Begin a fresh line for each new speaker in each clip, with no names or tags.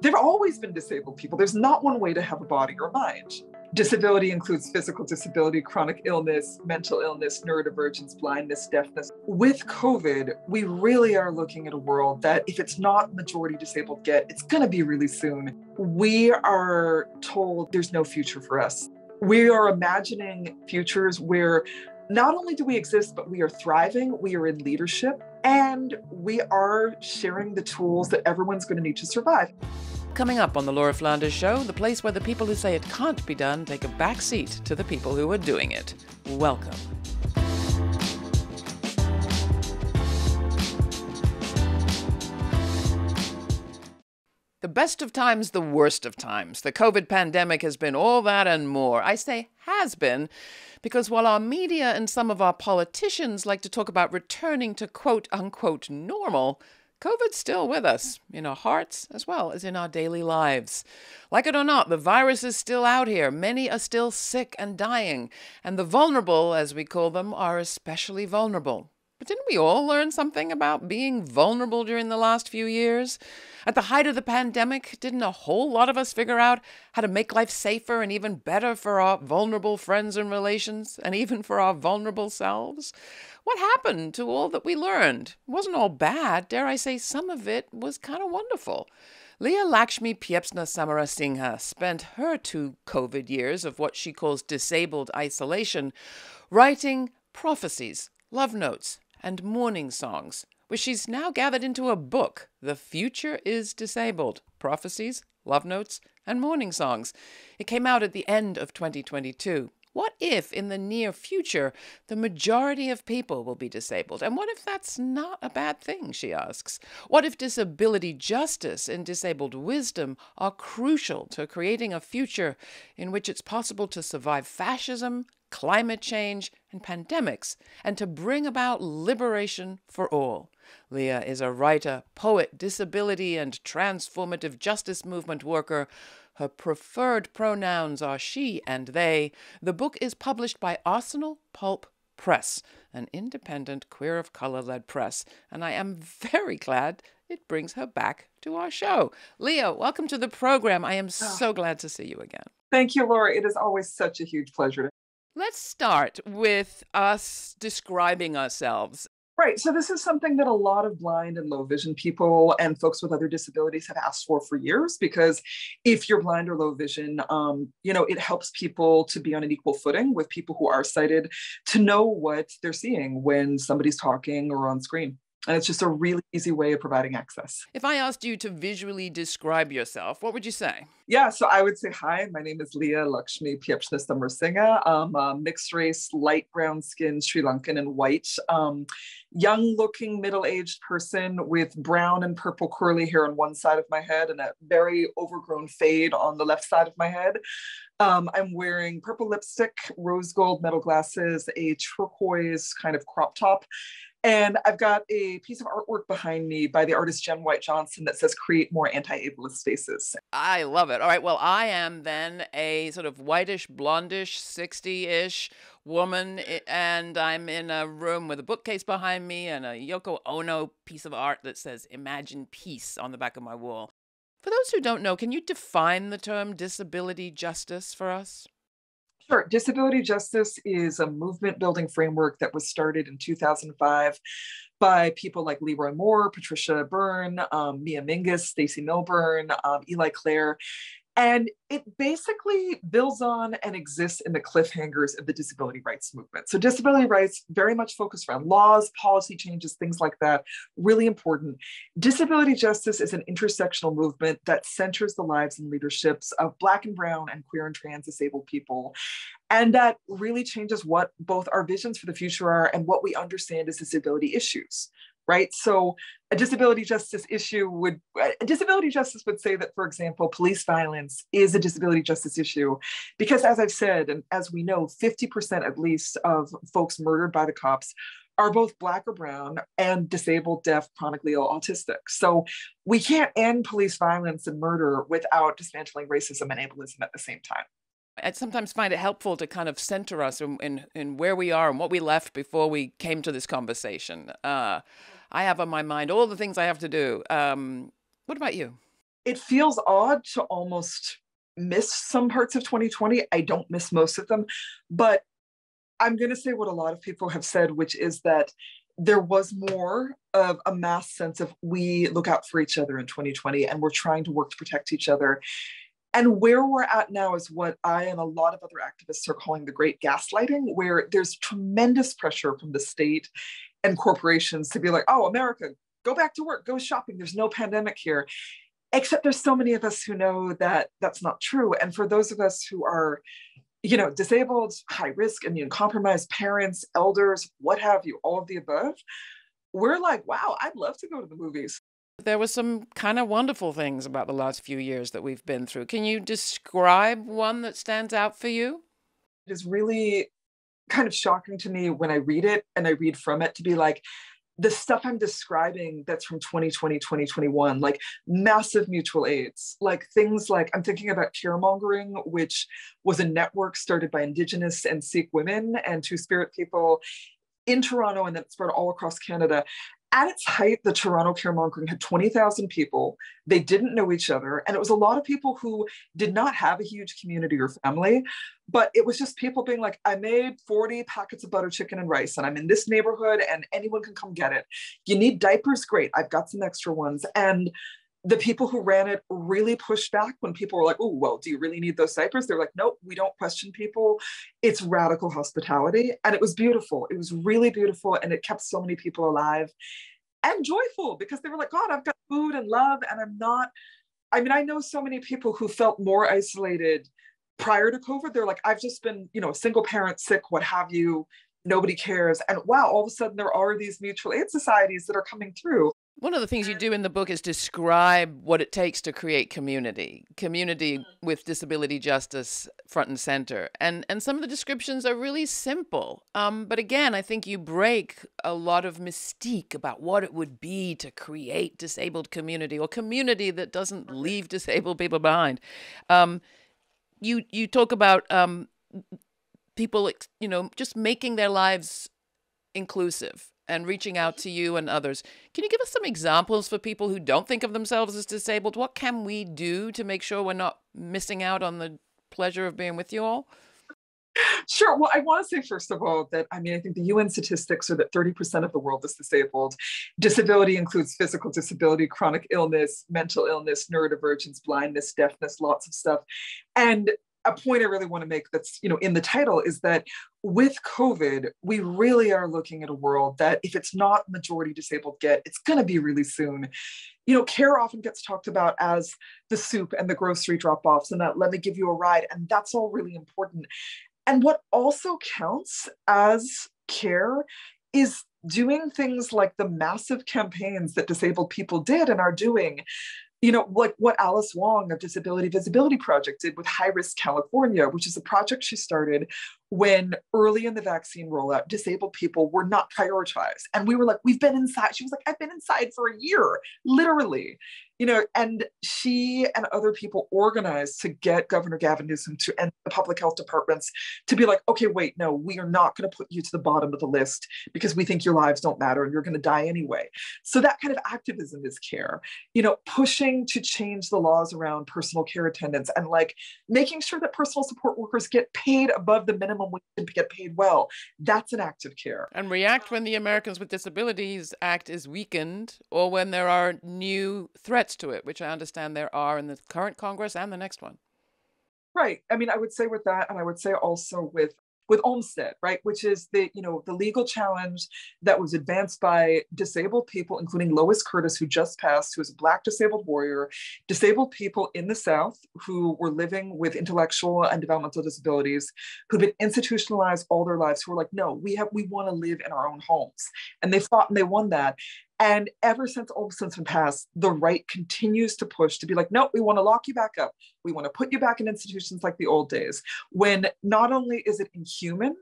There have always been disabled people. There's not one way to have a body or mind. Disability includes physical disability, chronic illness, mental illness, neurodivergence, blindness, deafness. With COVID, we really are looking at a world that if it's not majority disabled get, it's going to be really soon. We are told there's no future for us. We are imagining futures where not only do we exist, but we are thriving, we are in leadership, and we are sharing the tools that everyone's going to need to survive.
Coming up on The Laura Flanders Show, the place where the people who say it can't be done take a back seat to the people who are doing it. Welcome. The best of times, the worst of times. The COVID pandemic has been all that and more. I say has been because while our media and some of our politicians like to talk about returning to quote unquote normal, COVID's still with us, in our hearts as well as in our daily lives. Like it or not, the virus is still out here. Many are still sick and dying, and the vulnerable, as we call them, are especially vulnerable. But didn't we all learn something about being vulnerable during the last few years? At the height of the pandemic, didn't a whole lot of us figure out how to make life safer and even better for our vulnerable friends and relations, and even for our vulnerable selves? What happened to all that we learned? It wasn't all bad. Dare I say, some of it was kind of wonderful. Leah Lakshmi Piepzna Samarasinha spent her two COVID years of what she calls disabled isolation writing prophecies, love notes, and mourning songs, which she's now gathered into a book, The Future is Disabled Prophecies, Love Notes, and Mourning Songs. It came out at the end of 2022. What if in the near future the majority of people will be disabled? And what if that's not a bad thing, she asks? What if disability justice and disabled wisdom are crucial to creating a future in which it's possible to survive fascism, climate change, and pandemics, and to bring about liberation for all? Leah is a writer, poet, disability and transformative justice movement worker her preferred pronouns are she and they. The book is published by Arsenal Pulp Press, an independent queer of color led press, and I am very glad it brings her back to our show. Leah, welcome to the program. I am oh. so glad to see you again.
Thank you, Laura. It is always such a huge pleasure.
Let's start with us describing ourselves.
Right. So this is something that a lot of blind and low vision people and folks with other disabilities have asked for for years because if you're blind or low vision, um, you know, it helps people to be on an equal footing with people who are sighted to know what they're seeing when somebody's talking or on screen. And it's just a really easy way of providing access.
If I asked you to visually describe yourself, what would you say?
Yeah, so I would say, hi, my name is Leah Lakshmi Samarasinha. I'm a mixed race, light brown skin, Sri Lankan and white, um, young looking middle aged person with brown and purple curly hair on one side of my head and a very overgrown fade on the left side of my head. Um, I'm wearing purple lipstick, rose gold metal glasses, a turquoise kind of crop top, and I've got a piece of artwork behind me by the artist Jen White Johnson that says create more anti-ableist spaces.
I love it. All right. Well, I am then a sort of whitish, blondish, 60-ish woman eh, and I'm in a room with a bookcase behind me and a Yoko Ono piece of art that says imagine peace on the back of my wall. For those who don't know, can you define the term disability justice for us?
Sure. Disability justice is a movement building framework that was started in 2005 by people like Leroy Moore, Patricia Berne, um, Mia Mingus, Stacey Milbern, um, Eli Clare. And it basically builds on and exists in the cliffhangers of the disability rights movement. So, disability rights very much focused around laws, policy changes, things like that. Really important. Disability justice is an intersectional movement that centers the lives and leaderships of Black and Brown and queer and trans disabled people. And that really changes what both our visions for the future are and what we understand as disability issues right? So a disability justice issue would, disability justice would say that, for example, police violence is a disability justice issue, because as I've said, and as we know, 50% at least of folks murdered by the cops are both black or brown and disabled, deaf, chronically ill, autistic. So we can't end police violence and murder without dismantling racism and ableism at the same time.
I sometimes find it helpful to kind of center us in, in, in where we are and what we left before we came to this conversation. Uh, I have on my mind all the things I have to do. Um, what about you?
it feels odd to almost miss some parts of 2020. I don't miss most of them, but I'm going to say what a lot of people have said, which is that there was more of a mass sense of we look out for each other in 2020 and we're trying to work to protect each other. And where we're at now is what I and a lot of other activists are calling the great gaslighting, where there's tremendous pressure from the state and corporations to be like, oh, America, go back to work, go shopping. There's no pandemic here. Except there's so many of us who know that that's not true. And for those of us who are, you know, disabled, high risk, immune compromised, parents, elders, what have you, all of the above, we're like, wow, I'd love to go to the movies.
There were some kind of wonderful things about the last few years that we've been through. Can you describe one that stands out for you?
It is really kind of shocking to me when I read it and I read from it to be like, the stuff I'm describing that's from 2020, 2021, like massive mutual aids, like things like I'm thinking about caremongering, which was a network started by Indigenous and Sikh women and Two Spirit people in Toronto and then spread all across Canada at its height, the Toronto caremongering had 20,000 people. They didn't know each other. And it was a lot of people who did not have a huge community or family, but it was just people being like, I made 40 packets of butter chicken and rice, and I'm in this neighborhood, and anyone can come get it. You need diapers? Great. I've got some extra ones. And the people who ran it really pushed back when people were like, oh, well, do you really need those diapers? They're like, nope, we don't question people. It's radical hospitality. And it was beautiful. It was really beautiful. And it kept so many people alive and joyful because they were like, God, I've got food and love. And I'm not, I mean, I know so many people who felt more isolated prior to COVID. They're like, I've just been, you know, single parent, sick, what have you. Nobody cares. And wow, all of a sudden there are these mutual aid societies that are coming through.
One of the things you do in the book is describe what it takes to create community, community with disability justice front and center. And and some of the descriptions are really simple. Um, but again, I think you break a lot of mystique about what it would be to create disabled community or community that doesn't leave disabled people behind. Um, you you talk about um, people, you know, just making their lives inclusive and reaching out to you and others. Can you give us some examples for people who don't think of themselves as disabled? What can we do to make sure we're not missing out on the pleasure of being with you all?
Sure. Well, I want to say, first of all, that I mean, I think the UN statistics are that 30% of the world is disabled. Disability includes physical disability, chronic illness, mental illness, neurodivergence, blindness, deafness, lots of stuff. And a point I really want to make that's you know in the title is that with COVID, we really are looking at a world that if it's not majority disabled get, it's going to be really soon. You know, care often gets talked about as the soup and the grocery drop offs and that let me give you a ride. And that's all really important. And what also counts as care is doing things like the massive campaigns that disabled people did and are doing you know, like what Alice Wong of Disability Visibility Project did with High Risk California, which is a project she started when early in the vaccine rollout, disabled people were not prioritized. And we were like, we've been inside. She was like, I've been inside for a year, literally you know, and she and other people organized to get Governor Gavin Newsom to and the public health departments to be like, okay, wait, no, we are not going to put you to the bottom of the list because we think your lives don't matter and you're going to die anyway. So that kind of activism is care, you know, pushing to change the laws around personal care attendants and like making sure that personal support workers get paid above the minimum wage and get paid well. That's an act of care.
And react when the Americans with Disabilities Act is weakened or when there are new threats to it, which I understand there are in the current Congress and the next one.
Right. I mean, I would say with that, and I would say also with with Olmstead, right, which is the you know the legal challenge that was advanced by disabled people, including Lois Curtis, who just passed, who is a Black disabled warrior, disabled people in the South who were living with intellectual and developmental disabilities, who've been institutionalized all their lives, who were like, no, we have we want to live in our own homes, and they fought and they won that. And ever since Olmstead's been passed, the right continues to push to be like, no, we want to lock you back up. We want to put you back in institutions like the old days. When not only is it inhuman,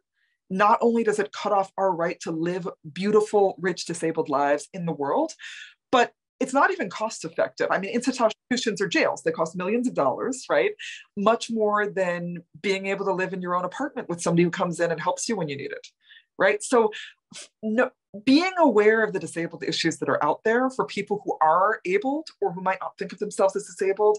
not only does it cut off our right to live beautiful, rich, disabled lives in the world, but it's not even cost effective. I mean, institutions are jails. They cost millions of dollars, right? Much more than being able to live in your own apartment with somebody who comes in and helps you when you need it, right? So no, being aware of the disabled issues that are out there for people who are abled or who might not think of themselves as disabled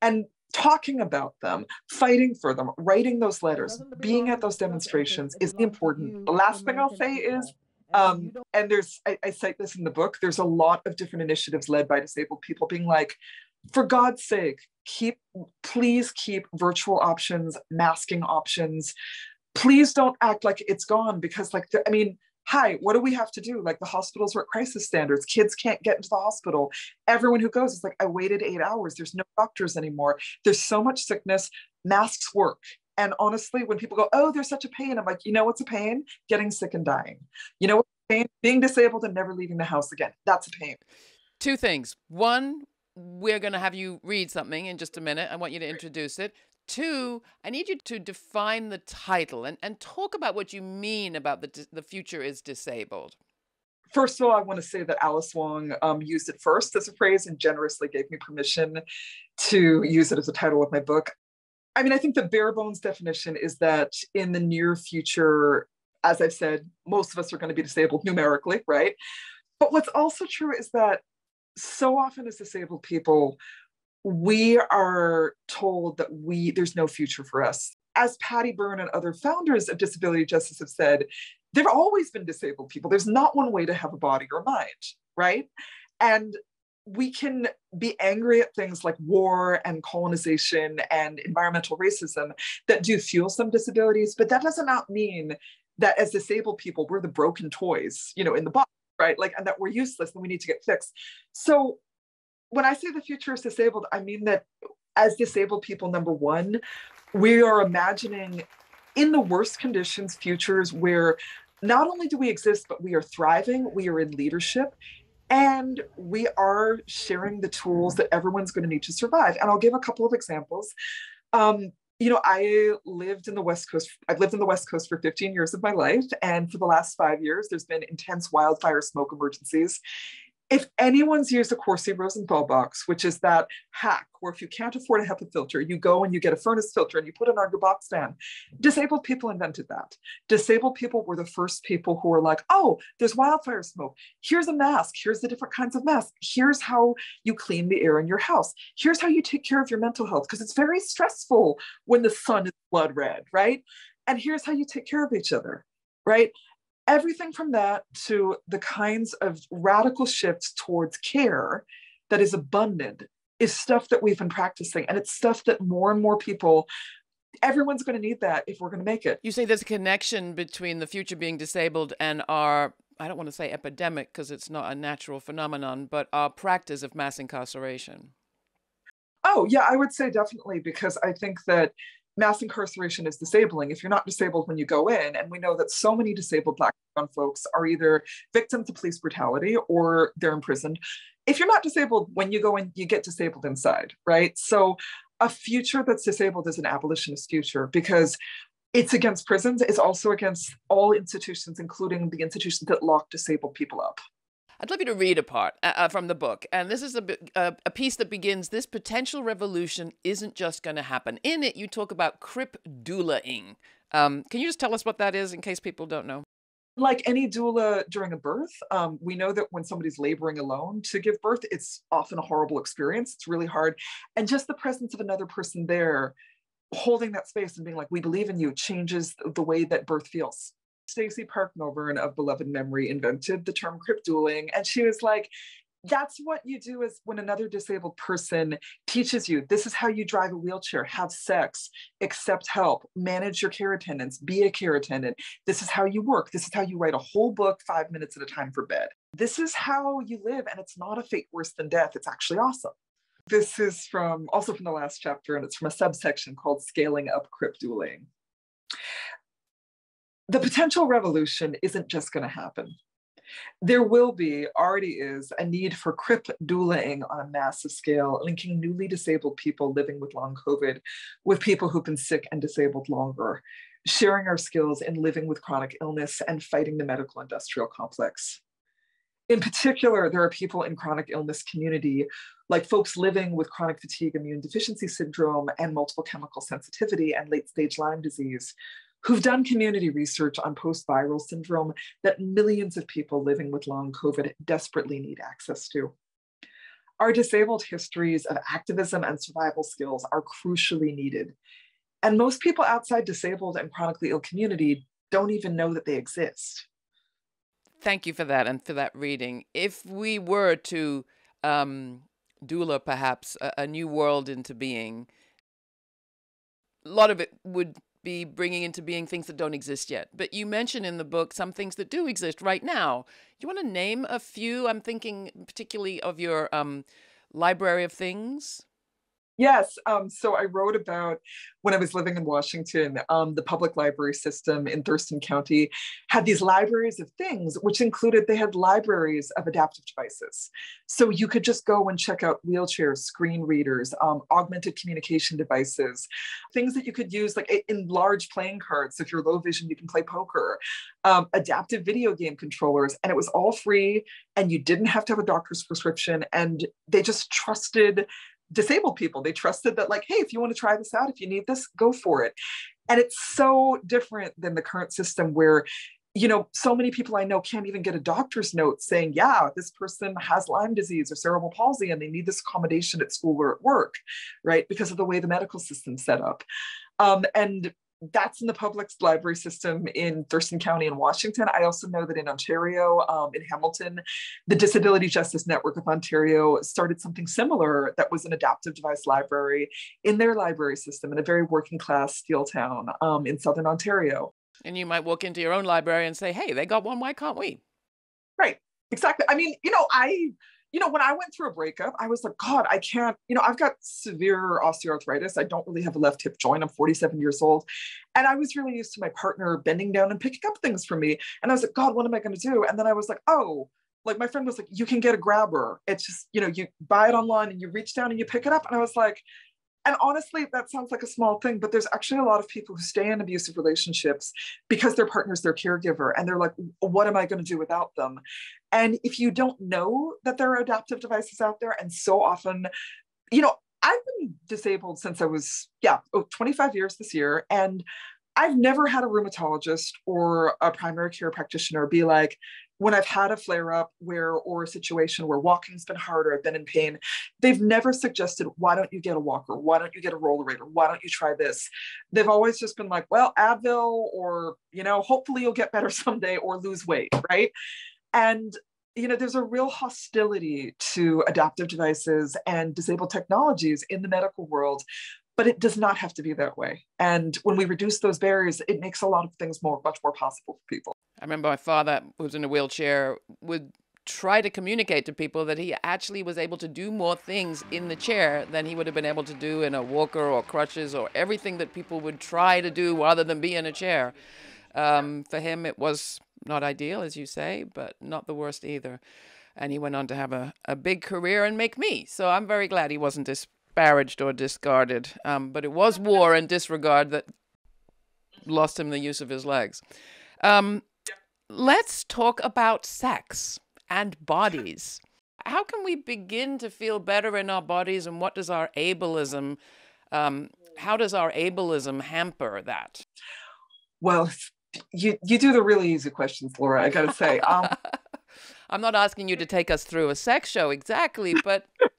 and talking about them, fighting for them, writing those letters, being at those demonstrations is important. The last thing I'll say is, um, and there's, I, I cite this in the book, there's a lot of different initiatives led by disabled people being like, for God's sake, keep, please keep virtual options, masking options. Please don't act like it's gone because, like, I mean, hi, what do we have to do? Like the hospitals were at crisis standards. Kids can't get into the hospital. Everyone who goes is like, I waited eight hours. There's no doctors anymore. There's so much sickness. Masks work. And honestly, when people go, oh, there's such a pain, I'm like, you know what's a pain? Getting sick and dying. You know what's pain? Being disabled and never leaving the house again. That's a pain.
Two things. One, we're going to have you read something in just a minute. I want you to introduce it. Two, I need you to define the title and, and talk about what you mean about the, the future is disabled.
First of all, I want to say that Alice Wong um, used it first as a phrase and generously gave me permission to use it as a title of my book. I mean, I think the bare bones definition is that in the near future, as I've said, most of us are going to be disabled numerically, right? But what's also true is that so often as disabled people, we are told that we there's no future for us. As Patty Berne and other founders of disability justice have said, there've always been disabled people. There's not one way to have a body or mind, right? And we can be angry at things like war and colonization and environmental racism that do fuel some disabilities, but that does not mean that as disabled people, we're the broken toys, you know, in the box, right? Like, and that we're useless and we need to get fixed. So when I say the future is disabled, I mean that as disabled people, number one, we are imagining in the worst conditions futures where not only do we exist, but we are thriving, we are in leadership, and we are sharing the tools that everyone's going to need to survive. And I'll give a couple of examples. Um, you know, I lived in the West Coast. I've lived in the West Coast for 15 years of my life. And for the last five years, there's been intense wildfire smoke emergencies if anyone's used a Corsi Rosenthal box, which is that hack where if you can't afford a HEPA filter, you go and you get a furnace filter and you put it on your box fan. Disabled people invented that. Disabled people were the first people who were like, oh, there's wildfire smoke. Here's a mask. Here's the different kinds of masks. Here's how you clean the air in your house. Here's how you take care of your mental health because it's very stressful when the sun is blood red, right? And here's how you take care of each other, right? Everything from that to the kinds of radical shifts towards care that is abundant is stuff that we've been practicing and it's stuff that more and more people everyone's going to need that if we're going to make it.
You say there's a connection between the future being disabled and our i don't want to say epidemic because it's not a natural phenomenon but our practice of mass incarceration.
Oh yeah i would say definitely because i think that mass incarceration is disabling if you're not disabled when you go in. And we know that so many disabled Black brown folks are either victims of police brutality or they're imprisoned. If you're not disabled when you go in, you get disabled inside, right? So a future that's disabled is an abolitionist future because it's against prisons, it's also against all institutions, including the institutions that lock disabled people up.
I'd love you to read a part uh, uh from the book. And this is a, a, a, piece that begins This potential revolution isn't just going to happen. In it, you talk about crip doulaing. Um, can you just tell us what that is in case people don't know?
Like any doula during a birth, um, we know that when somebody's laboring alone to give birth, it's often a horrible experience. It's really hard. And just the presence of another person there holding that space and being like, we believe in you changes the way that birth feels. Stacey Park Milbern of Beloved Memory invented the term crip doulaing. And she was like, that's what you do is when another disabled person teaches you. This is how you drive a wheelchair have sex accept help manage your care attendants be a care attendant. This is how you work. This is how you write a whole book five minutes at a time for bed. This is how you live and it's not a fate worse than death. It's actually awesome. This is from also from the last chapter and it's from a subsection called scaling up crip doulaing the potential revolution isn't just going to happen. There will be, already is, a need for crip doulaing on a massive scale, linking newly disabled people living with long COVID with people who've been sick and disabled longer, sharing our skills in living with chronic illness and fighting the medical industrial complex. In particular, there are people in chronic illness community, like folks living with chronic fatigue immune deficiency syndrome and multiple chemical sensitivity and late stage Lyme disease, who've done community research on post viral syndrome that millions of people living with long COVID desperately need access to. Our disabled histories of activism and survival skills are crucially needed. And most people outside disabled and chronically ill community don't even know that they exist.
Thank you for that and for that reading. If we were to um, doula perhaps a, a new world into being, a lot of it would be bringing into being things that don't exist yet. But you mention in the book some things that do exist right now. You want to name a few? I'm thinking particularly of your um, library of things.
Yes. Um, so I wrote about when I was living in Washington, um, the public library system in Thurston County had these libraries of things, which included they had libraries of adaptive devices. So you could just go and check out wheelchairs, screen readers, um, augmented communication devices, things that you could use like in large playing cards. If you're low vision, you can play poker, um, adaptive video game controllers, and it was all free. And you didn't have to have a doctor's prescription. And they just trusted disabled people. They trusted that, like, hey, if you want to try this out, if you need this, go for it. And it's so different than the current system where, you know, so many people I know can't even get a doctor's note saying, yeah, this person has Lyme disease or cerebral palsy and they need this accommodation at school or at work, right? Because of the way the medical system's set up. Um, and that's in the public library system in Thurston County in Washington. I also know that in Ontario, um, in Hamilton, the Disability Justice Network of Ontario started something similar that was an adaptive device library in their library system in a very working class steel town um, in Southern Ontario.
And you might walk into your own library and say, hey, they got one, why can't we?
Right, exactly. I mean, you know, I you know, when I went through a breakup, I was like, God, I can't, you know, I've got severe osteoarthritis. I don't really have a left hip joint. I'm 47 years old. And I was really used to my partner bending down and picking up things for me. And I was like, God, what am I going to do? And then I was like, oh, like my friend was like, you can get a grabber. It's just, you know, you buy it online and you reach down and you pick it up. And I was like, and honestly, that sounds like a small thing, but there's actually a lot of people who stay in abusive relationships because their partner's their caregiver. And they're like, what am I going to do without them? And if you don't know that there are adaptive devices out there, and so often, you know, I've been disabled since I was, yeah, oh, 25 years this year. And I've never had a rheumatologist or a primary care practitioner be like, when I've had a flare up where, or a situation where walking's been hard or I've been in pain, they've never suggested, why don't you get a walker? Why don't you get a rollerator? Why don't you try this? They've always just been like, well, Advil, or, you know, hopefully you'll get better someday or lose weight, right? And you know, there's a real hostility to adaptive devices and disabled technologies in the medical world but it does not have to be that way. And when we reduce those barriers, it makes a lot of things more, much more possible for people.
I remember my father, who was in a wheelchair, would try to communicate to people that he actually was able to do more things in the chair than he would have been able to do in a walker or crutches or everything that people would try to do rather than be in a chair. Um, for him, it was not ideal, as you say, but not the worst either. And he went on to have a, a big career and make me. So I'm very glad he wasn't dis- disparaged or discarded. Um, but it was war and disregard that lost him the use of his legs. Um, let's talk about sex and bodies. How can we begin to feel better in our bodies, and what does our ableism, um, how does our ableism hamper that?
Well, you you do the really easy questions, Laura. I got to say. Um,
I'm not asking you to take us through a sex show exactly, but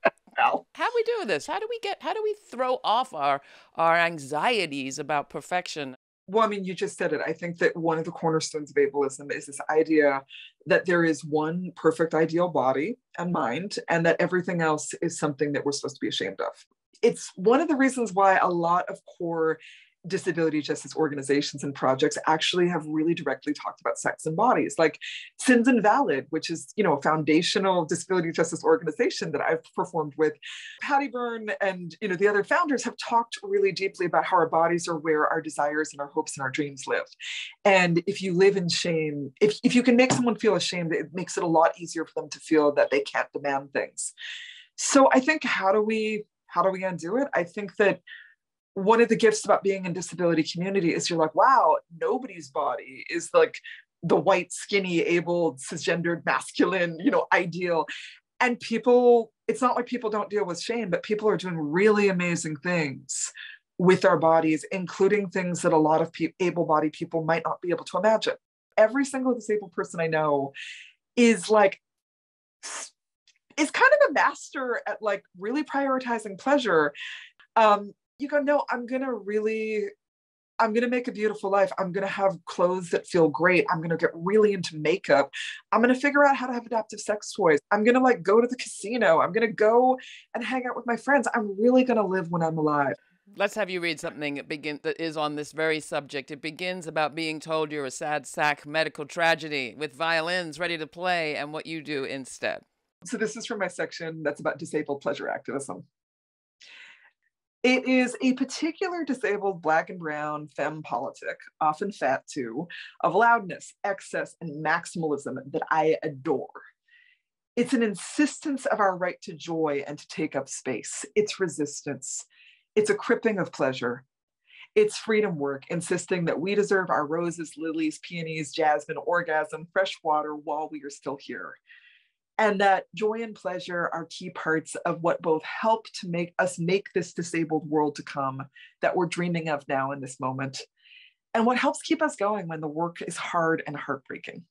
how do we do this? How do we get? How do we throw off our our anxieties about perfection?
Well, I mean, you just said it. I think that one of the cornerstones of ableism is this idea that there is one perfect ideal body and mind, and that everything else is something that we're supposed to be ashamed of. It's one of the reasons why a lot of core disability justice organizations and projects actually have really directly talked about sex and bodies. Like sins invalid which is you know a foundational disability justice organization that i've performed with patty berne and you know the other founders have talked really deeply about how our bodies are where our desires and our hopes and our dreams live. And if you live in shame if, if you can make someone feel ashamed it makes it a lot easier for them to feel that they can't demand things. So i think how do we how do we undo it? I think that one of the gifts about being in disability community is you're like, wow, nobody's body is like the white, skinny, able, cisgendered, masculine, you know, ideal. And people, it's not like people don't deal with shame, but people are doing really amazing things with our bodies, including things that a lot of pe- able bodied people might not be able to imagine. Every single disabled person I know is like, is kind of a master at like really prioritizing pleasure. Um, you go, no, I'm gonna really I'm going to make a beautiful life. I'm going to have clothes that feel great. I'm going to get really into makeup. I'm going to figure out how to have adaptive sex toys. I'm going to like go to the casino. I'm going to go and hang out with my friends. I'm really going to live when I'm alive. Mm-hmm.
Let's have you read something that begin that is on this very subject. It begins about being told you're a sad sack medical tragedy with violins ready to play and what you do instead.
So this is from my section that's about disabled pleasure activism. It is a particular disabled black and brown femme politic, often fat too, of loudness, excess, and maximalism that I adore. It's an insistence of our right to joy and to take up space. It's resistance. It's a cripping of pleasure. It's freedom work, insisting that we deserve our roses, lilies, peonies, jasmine, orgasm, fresh water while we are still here and that joy and pleasure are key parts of what both help to make us make this disabled world to come that we're dreaming of now in this moment and what helps keep us going when the work is hard and heartbreaking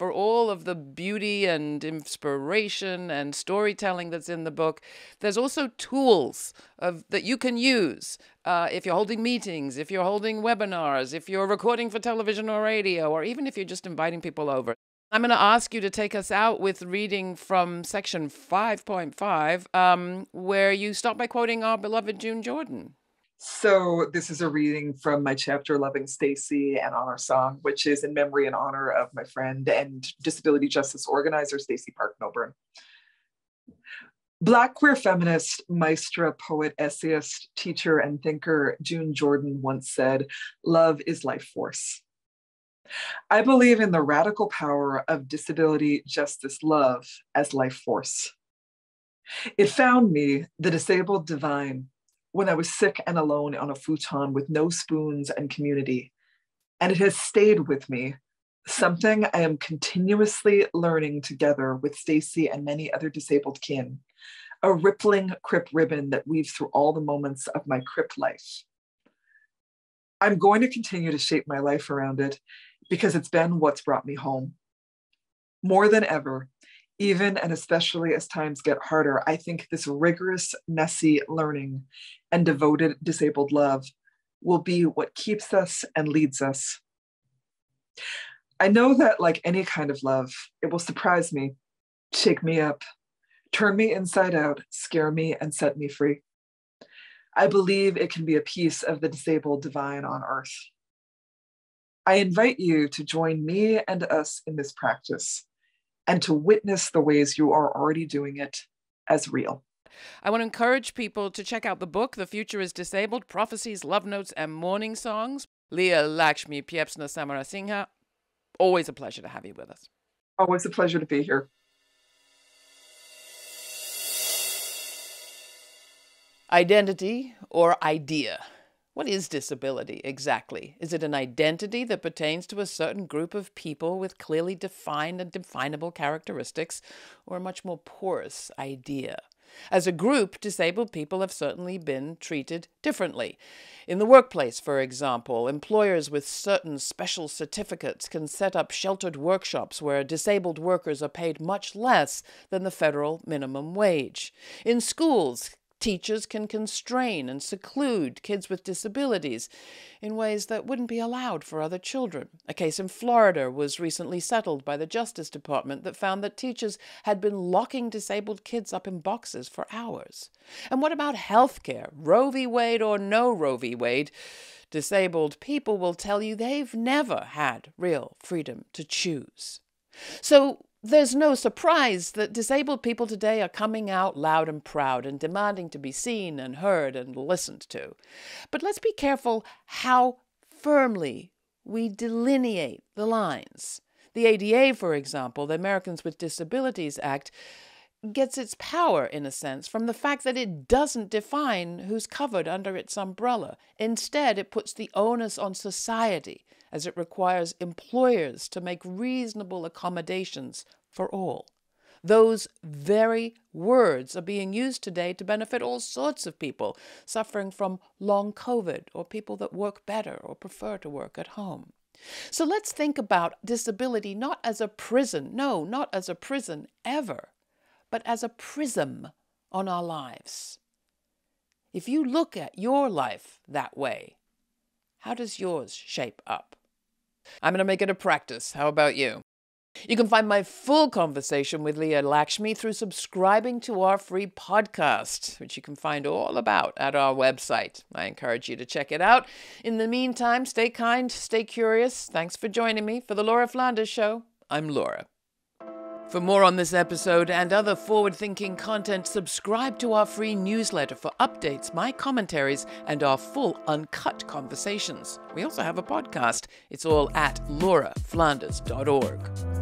for all of the beauty and inspiration and storytelling that's in the book, there's also tools of, that you can use uh, if you're holding meetings, if you're holding webinars, if you're recording for television or radio, or even if you're just inviting people over. I'm going to ask you to take us out with reading from section 5.5, um, where you start by quoting our beloved June Jordan.
So, this is a reading from my chapter, Loving Stacey, and Honor Song, which is in memory and honor of my friend and disability justice organizer, Stacey Park Milbern. Black queer feminist, maestra, poet, essayist, teacher, and thinker June Jordan once said, Love is life force. I believe in the radical power of disability justice love as life force. It found me, the disabled divine, when I was sick and alone on a futon with no spoons and community. And it has stayed with me, something I am continuously learning together with Stacey and many other disabled kin, a rippling crip ribbon that weaves through all the moments of my crip life. I'm going to continue to shape my life around it because it's been what's brought me home. More than ever, even and especially as times get harder, I think this rigorous, messy learning and devoted disabled love will be what keeps us and leads us. I know that, like any kind of love, it will surprise me, shake me up, turn me inside out, scare me, and set me free. I believe it can be a piece of the disabled divine on earth. I invite you to join me and us in this practice and to witness the ways you are already doing it as real.
I want to encourage people to check out the book, The Future is Disabled Prophecies, Love Notes, and Mourning Songs. Leah Lakshmi Piepzna Samarasinha. Always a pleasure to have you with us.
Always a pleasure to be here.
Identity or idea? What is disability exactly? Is it an identity that pertains to a certain group of people with clearly defined and definable characteristics, or a much more porous idea? As a group, disabled people have certainly been treated differently. In the workplace, for example, employers with certain special certificates can set up sheltered workshops where disabled workers are paid much less than the federal minimum wage. In schools, Teachers can constrain and seclude kids with disabilities in ways that wouldn't be allowed for other children. A case in Florida was recently settled by the Justice Department that found that teachers had been locking disabled kids up in boxes for hours. And what about health care? Roe v. Wade or no Roe v. Wade? Disabled people will tell you they've never had real freedom to choose. So, there's no surprise that disabled people today are coming out loud and proud and demanding to be seen and heard and listened to. But let's be careful how firmly we delineate the lines. The ADA, for example, the Americans with Disabilities Act, gets its power, in a sense, from the fact that it doesn't define who's covered under its umbrella. Instead, it puts the onus on society as it requires employers to make reasonable accommodations for all. Those very words are being used today to benefit all sorts of people suffering from long COVID or people that work better or prefer to work at home. So let's think about disability not as a prison, no, not as a prison ever, but as a prism on our lives. If you look at your life that way, how does yours shape up? I'm going to make it a practice. How about you? You can find my full conversation with Leah Lakshmi through subscribing to our free podcast, which you can find all about at our website. I encourage you to check it out. In the meantime, stay kind, stay curious. Thanks for joining me for the Laura Flanders Show. I'm Laura. For more on this episode and other forward thinking content, subscribe to our free newsletter for updates, my commentaries, and our full uncut conversations. We also have a podcast. It's all at lauraflanders.org.